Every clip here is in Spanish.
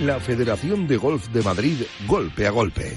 la Federación de Golf de Madrid, golpe a golpe.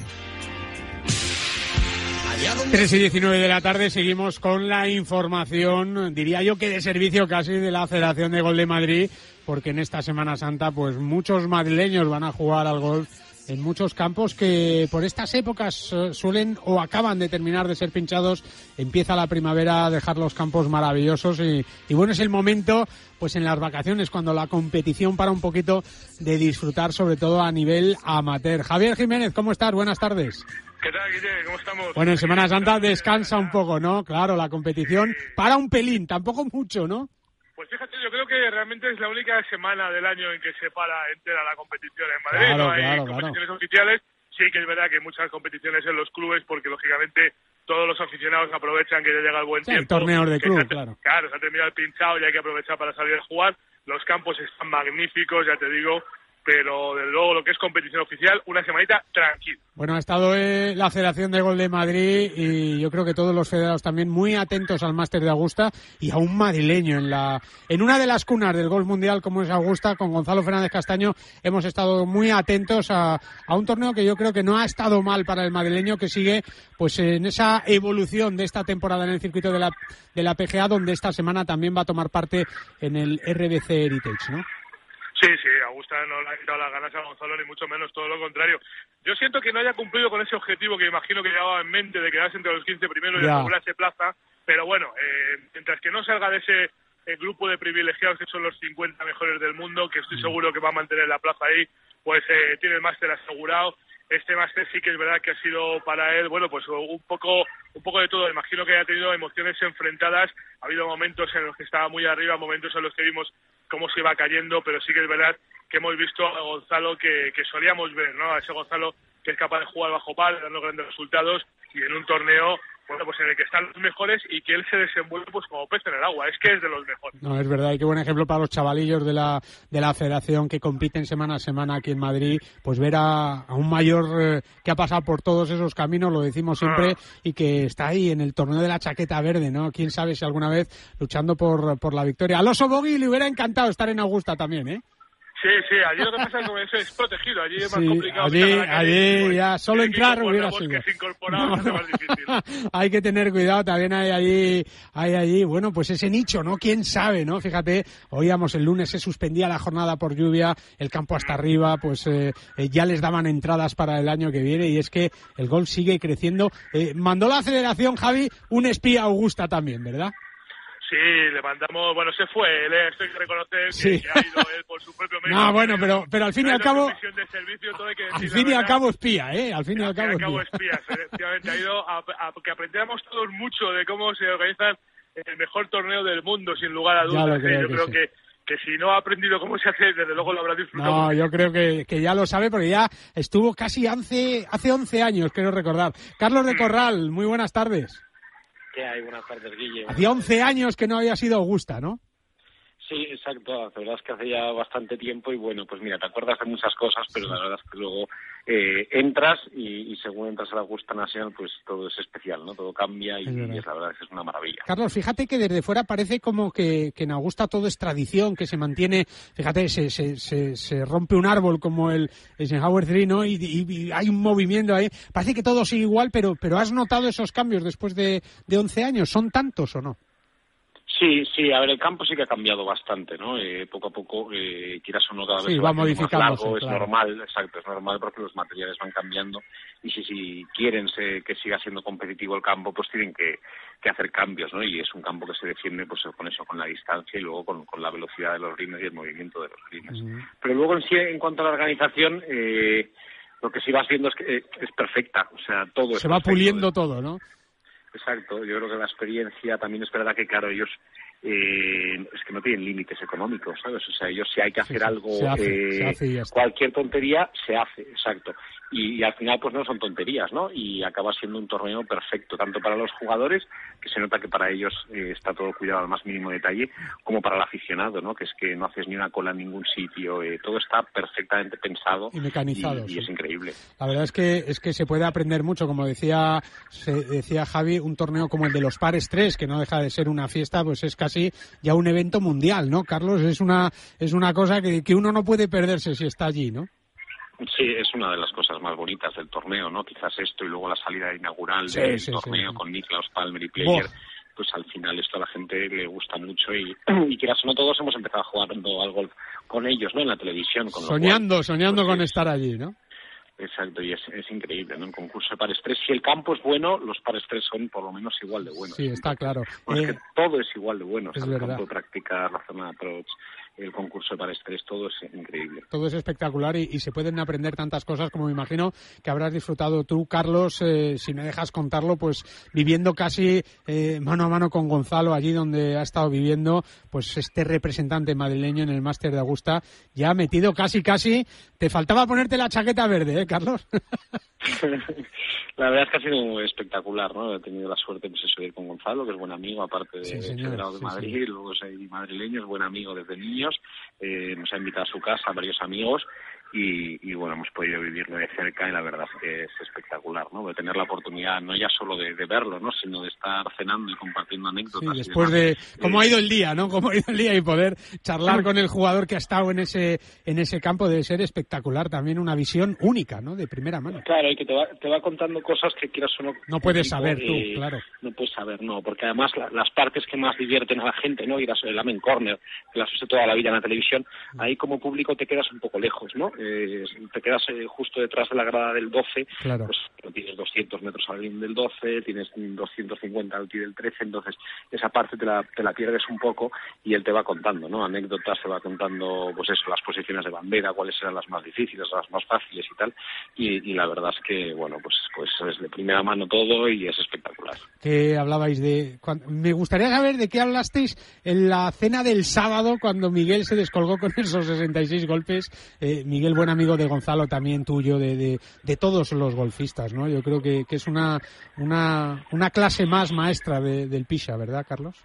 3 y 19 de la tarde seguimos con la información, diría yo que de servicio casi de la Federación de Golf de Madrid, porque en esta Semana Santa pues muchos madrileños van a jugar al golf en muchos campos que por estas épocas eh, suelen o acaban de terminar de ser pinchados. Empieza la primavera a dejar los campos maravillosos y, y, bueno, es el momento, pues en las vacaciones, cuando la competición para un poquito de disfrutar, sobre todo a nivel amateur. Javier Jiménez, ¿cómo estás? Buenas tardes. ¿Qué tal, Guille? ¿Cómo estamos? Bueno, en Semana Santa descansa un poco, ¿no? Claro, la competición para un pelín, tampoco mucho, ¿no? Pues fíjate, yo creo que realmente es la única semana del año en que se para entera la competición en Madrid. Claro, no hay claro, competiciones oficiales. Sí que es verdad que hay muchas competiciones en los clubes porque, lógicamente, todos los aficionados aprovechan que ya llega el buen Sí, tiempo. torneos de club, claro. Claro, se ha terminado el pinchado y hay que aprovechar para salir a jugar. Los campos están magníficos, ya te digo, pero desde luego lo que es competición oficial, una semanita tranquila. Bueno, ha estado eh, la Federación de Gol de Madrid y yo creo que todos los federados también muy atentos al Máster de Augusta y a un madrileño en la en una de las cunas del golf mundial como es Augusta con Gonzalo Fernández Castaño hemos estado muy atentos a, a un torneo que yo creo que no ha estado mal para el madrileño que sigue pues en esa evolución de esta temporada en el circuito de la de la PGA donde esta semana también va a tomar parte en el RBC Heritage, ¿no? Sí, sí, Augusta no le ha quitado las ganas a Gonzalo, ni mucho menos, todo lo contrario. Yo siento que no haya cumplido con ese objetivo que imagino que llevaba en mente de quedarse entre los 15 primeros y Ya. asegurarse plaza, pero bueno, eh, mientras que no salga de ese eh, grupo de privilegiados que son los 50 mejores del mundo, que Mm. estoy seguro que va a mantener la plaza ahí, pues eh, tiene el máster asegurado. Este máster sí que es verdad que ha sido para él, bueno, pues un poco, un poco de todo. Imagino que haya tenido emociones enfrentadas. Ha habido momentos en los que estaba muy arriba, momentos en los que vimos cómo se iba cayendo, pero sí que es verdad que hemos visto a Gonzalo que, solíamos ver, ¿no? A ese Gonzalo que es capaz de jugar bajo par, dando grandes resultados y en un torneo, bueno, pues en el que están los mejores y que él se desenvuelve pues como pez en el agua. Es que es de los mejores. No, es verdad, y qué buen ejemplo para los chavalillos de la, de la federación que compiten semana a semana aquí en Madrid, pues ver a, a un mayor eh, que ha pasado por todos esos caminos, lo decimos siempre, y que está ahí en el torneo de la chaqueta verde, ¿no? Quién sabe si alguna vez luchando por, por la victoria. A Loso Bogui le hubiera encantado estar en Augusta también, ¿eh? Sí, sí, allí lo que pasa es que es protegido, allí es más Sí, complicado. allí, que allí pues, ya solo que entrar hubiera sido. incorporados, No, hace no. más difícil. hay que tener cuidado, también hay allí, hay allí, bueno, pues ese nicho, ¿no? ¿Quién sabe, no? Fíjate, oíamos el lunes se suspendía la jornada por lluvia, el campo hasta arriba, pues eh, eh, ya les daban entradas para el año que viene y es que el gol sigue creciendo. Eh, mandó la federación, Javi, un espía Augusta también, ¿verdad? Sí, le mandamos, bueno, se fue, él, eh, esto hay que reconocer que, Sí. ha ido él por su propio medio. No, bueno, pero, pero al fin y al cabo, de servicio, todo hay que al decir la fin y al cabo espía, ¿eh? Al fin y al cabo, Al cabo espía. efectivamente. Ha ido a, a que aprendiéramos todos mucho de cómo se organizan el mejor torneo del mundo, sin lugar a dudas. ¿eh? creo Yo que creo sí. que, que si no ha aprendido cómo se hace, desde luego lo habrá disfrutado. No, yo creo que, que ya lo sabe porque ya estuvo casi hace, hace 11 años, quiero recordar. Carlos de Corral, muy buenas tardes. ¿Qué hay? Buenas tardes, Guille. Hacía 11 años que no había sido Augusta, ¿no? Sí, exacto. La verdad es que hace ya bastante tiempo y bueno, pues mira, te acuerdas de muchas cosas, pero la verdad es que luego eh, entras y, y según entras a la Augusta National, pues todo es especial, ¿no? Todo cambia y, Es verdad. y es la verdad es que es una maravilla. Carlos, fíjate que desde fuera parece como que, que en Augusta todo es tradición, que se mantiene, fíjate, se, se, se, se rompe un árbol como el Eisenhower 3, ¿no? Y hay un movimiento ahí. Parece que todo sigue igual, pero, pero ¿has notado esos cambios después de, de 11 años? ¿Son tantos o no? Sí, sí, a ver, el campo sí que ha cambiado bastante, ¿no? Eh, poco a poco, eh, quieras o no, cada vez Sí, se va más largo, es claro. normal, exacto, es normal porque los materiales van cambiando y si, si quieren se- que siga siendo competitivo el campo, pues tienen que, que hacer cambios, ¿no? Y es un campo que se defiende pues con eso, con la distancia y luego con, con la velocidad de los rines y el movimiento de los rines. Pero luego en sí, en cuanto a la organización, eh, lo que sí vas viendo es que eh, es perfecta, o sea, todo es Se va perfecto. puliendo todo, ¿no? Exacto, yo creo que la experiencia también es verdad que, claro, ellos eh, es que no tienen límites económicos, ¿sabes? O sea, ellos si hay que hacer sí, algo, hace, eh, hace cualquier tontería, se hace, exacto. Y, y al final, pues no son tonterías, ¿no? Y acaba siendo un torneo perfecto, tanto para los jugadores, que se nota que para ellos eh, está todo cuidado al más mínimo detalle, como para el aficionado, ¿no? Que es que no haces ni una cola en ningún sitio, eh, todo está perfectamente pensado Y mecanizado, y, sí. y es increíble. La verdad es que es que se puede aprender mucho, como decía se decía Javi, un torneo como el de los pares 3, que no deja de ser una fiesta, pues es casi ya un evento mundial, ¿no? Carlos, es una es una cosa que, que uno no puede perderse si está allí, ¿no? Sí, es una de las cosas más bonitas del torneo, ¿no? Quizás esto y luego la salida inaugural del torneo con Niklaus Palmer y Player. Pues al final esto a la gente le gusta mucho y, y quieras o no todos hemos empezado jugar al golf con ellos, ¿no? En la televisión. Con soñando, soñando pues con estar allí, ¿no? Exacto, y es, es increíble, ¿no? El concurso de par estrés, si el campo es bueno, los par estrés son por lo menos igual de buenos. Sí, está claro. Bueno, es que eh, todo es igual de bueno. Es el campo de práctica, la zona de approach, el concurso para estrés, todo es increíble. Todo es espectacular y, se pueden aprender tantas cosas como me imagino que habrás disfrutado tú, Carlos, eh, si me dejas contarlo, pues viviendo casi eh, mano a mano con Gonzalo, allí donde ha estado viviendo, pues este representante madrileño en el Máster de Augusta, ya ha metido casi, casi, te faltaba ponerte la chaqueta verde, ¿eh, Carlos? la verdad es que ha sido espectacular, ¿no? He tenido la suerte pues, de ir con Gonzalo, que es buen amigo, aparte de, Federado de Madrid, luego soy madrileño, es buen amigo desde niños, eh, nos ha invitado a su casa varios amigos y, bueno, hemos podido vivirlo de cerca y la verdad es que es espectacular, ¿no? De tener la oportunidad no ya solo de, verlo, ¿no? Sino de estar cenando y compartiendo anécdotas. Sí, después de cómo ha ido el día, ¿no? Cómo ha ido el día y poder charlar con el jugador que ha estado en ese en ese campo debe ser espectacular, también una visión única, ¿no? De primera mano. Claro, y que te va, te va contando cosas que quieras o no. No puedes saber tú, claro. No puedes saber, no, porque además las partes que más divierten a la gente, ¿no? Ir a el Amen Corner, que las usé toda la vida en la televisión, ahí como público te quedas un poco lejos, ¿no? Eh, te quedas eh, justo detrás de la grada del 12, claro. pues tienes 200 metros al del 12, tienes 250 al del 13, entonces esa parte te la, te la pierdes un poco y él te va contando, ¿no? Anécdotas, te va contando, pues eso, las posiciones de bandera, cuáles eran las más difíciles, las más fáciles y tal, y, la verdad es que, bueno, pues, pues es de primera mano todo y es espectacular. Que hablabais de... Me gustaría saber de qué hablasteis en la cena del sábado cuando Miguel se descolgó con esos 66 golpes. Eh, Miguel, buen amigo de Gonzalo, también tuyo, de, de, todos los golfistas, ¿no? Yo creo que, que es una, una, una clase más maestra del Pisha, ¿verdad, Carlos?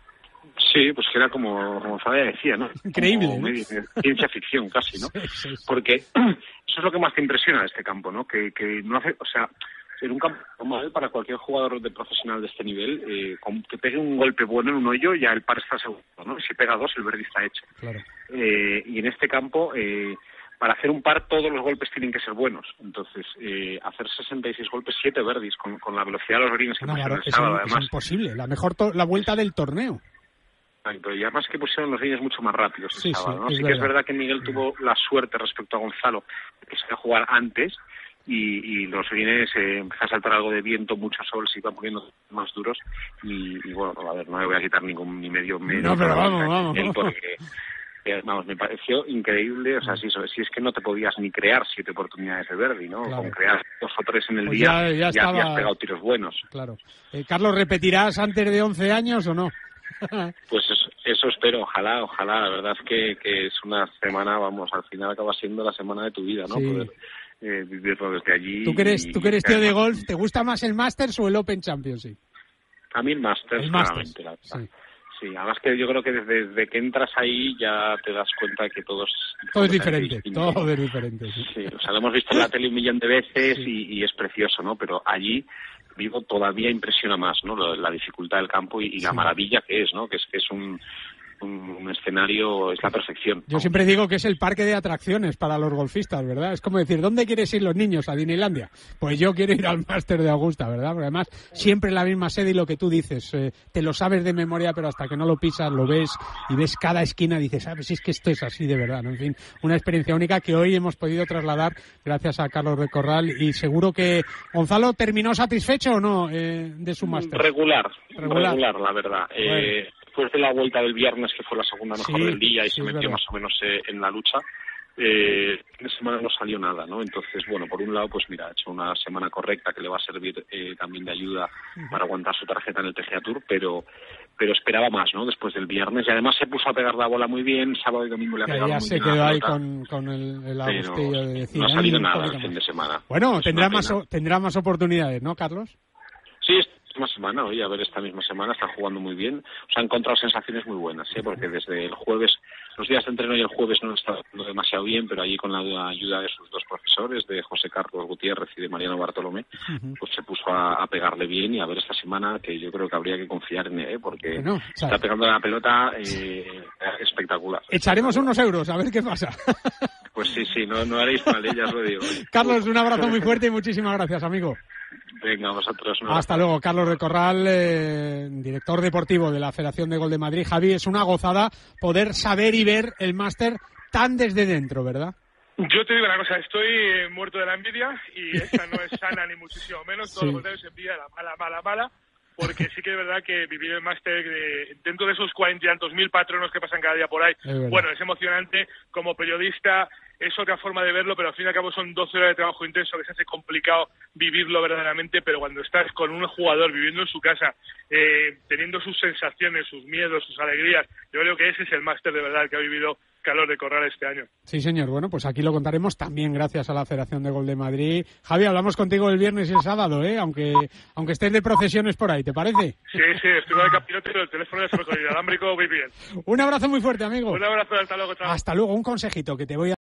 Sí, pues que era como, como Fabia decía, ¿no? Increíble. Ciencia ficción casi, ¿no? Porque eso es lo que más te impresiona de este campo, ¿no? Que, que no hace, o sea, en un campo normal para cualquier jugador de profesional de este nivel, eh, que pegue un golpe bueno en un hoyo, ya el par está seguro, ¿no? Si pega dos, el verde está hecho. Claro. Eh, y en este campo, eh, para hacer un par todos los golpes tienen que ser buenos. Entonces, eh, hacer 66 golpes, 7 verdis, con, con la velocidad de los greens que no, claro, es, además. imposible, la mejor la vuelta del torneo. Y además que pusieron los greens mucho más rápidos sí, sábado, ¿no? Sí, que es verdad que Miguel tuvo la suerte respecto a Gonzalo, que se iba a jugar antes, y, y, los greens eh, empezó a saltar algo de viento, mucho sol, se iban poniendo más duros y, bueno, a ver, no le voy a quitar ningún ni medio medio. No, pero vamos, vamos. Porque, vamos, me pareció increíble, o sea, si, si es que no te podías ni crear siete oportunidades de Verdi, ¿no? Con crear dos o tres en el pues día ya, ya, has pegado tiros buenos. Claro. Eh, Carlos, ¿repetirás antes de 11 años o no? pues eso, eso, espero, ojalá, ojalá. La verdad es que, que, es una semana, vamos, al final acaba siendo la semana de tu vida, ¿no? Poder eh, vivirlo desde allí. ¿Tú que eres, tú que eres tío de golf, ¿te gusta más el Masters o el Open Championship? A mí el Masters, el Masters, sí. Sí, además que yo creo que desde, que entras ahí ya te das cuenta que todo es, todo es diferente, todo es diferente. Sí. o sea, lo hemos visto en la tele un millón de veces y, es precioso, ¿no? Pero allí vivo todavía impresiona más, ¿no? La, dificultad del campo y, la maravilla que es, ¿no? Que es que es un un, escenario es la perfección. Yo siempre digo que es el parque de atracciones para los golfistas, ¿verdad? Es como decir, ¿dónde quieres ir los niños? ¿A Disneylandia? Pues yo quiero ir al Máster de Augusta, ¿verdad? Porque además siempre la misma sede y lo que tú dices, eh, te lo sabes de memoria, pero hasta que no lo pisas, lo ves y ves cada esquina, dices, ah, pues si es que esto es así de verdad, En fin, una experiencia única que hoy hemos podido trasladar gracias a Carlos de Corral y seguro que Gonzalo terminó satisfecho o no eh, de su máster. Regular, regular, la verdad. Eh, después de la vuelta del viernes, que fue la segunda mejor del día y se metió más o menos eh, en la lucha, eh, de semana no salió nada, ¿no? Entonces, bueno, por un lado, pues mira, ha hecho una semana correcta que le va a servir eh, también de ayuda para aguantar su tarjeta en el TGA Tour, pero pero esperaba más, ¿no? Después del viernes y además se puso a pegar la bola muy bien, sábado y domingo le ha pegado ya se quedó ahí con, con el, el de decir. No ha salido nada el fin de semana. Bueno, tendrá más, tendrá más oportunidades, ¿no, Carlos? Misma semana, hoy a ver esta misma semana, está jugando muy bien. O sea, ha encontrado sensaciones muy buenas, ¿eh? porque desde el jueves, los días de entreno y el jueves no está demasiado bien, pero allí con la ayuda de sus dos profesores, de José Carlos Gutiérrez y de Mariano Bartolomé, pues se puso a, pegarle bien y a ver esta semana que yo creo que habría que confiar en él, ¿eh? porque está pegando la pelota eh, espectacular. Echaremos unos euros, a ver qué pasa. Pues sí, sí, no, no haréis mal, ¿eh? ya os lo digo. Carlos, un abrazo muy fuerte y muchísimas gracias, amigo. Venga, vosotros. Hasta luego, Carlos de Corral, eh, director deportivo de la Federación de Gol de Madrid. Javi, es una gozada poder saber y ver el máster tan desde dentro, ¿verdad? Yo te digo una cosa, estoy eh, muerto de la envidia y esta no es sana ni muchísimo menos, todo lo contrario, es envidia la mala, mala, mala, porque sí que es verdad que vivir el máster dentro de esos cuarenta y tantos mil patronos que pasan cada día por ahí, bueno, es emocionante como periodista, es otra forma de verlo, pero al fin y al cabo son 12 horas de trabajo intenso que se hace complicado vivirlo verdaderamente, pero cuando estás con un jugador viviendo en su casa, eh, teniendo sus sensaciones, sus miedos, sus alegrías, yo creo que ese es el máster de verdad que ha vivido calor de Corral este año. Sí, señor. Bueno, pues aquí lo contaremos también gracias a la Federación de Gol de Madrid. Javi, hablamos contigo el viernes y el sábado, ¿eh? Aunque, aunque estés de procesiones por ahí, ¿te parece? Sí, sí, estoy el capirote, pero el teléfono es con el alámbrico muy bien. Un abrazo muy fuerte, amigo. Un abrazo, hasta luego. Hasta luego. Un consejito que te voy a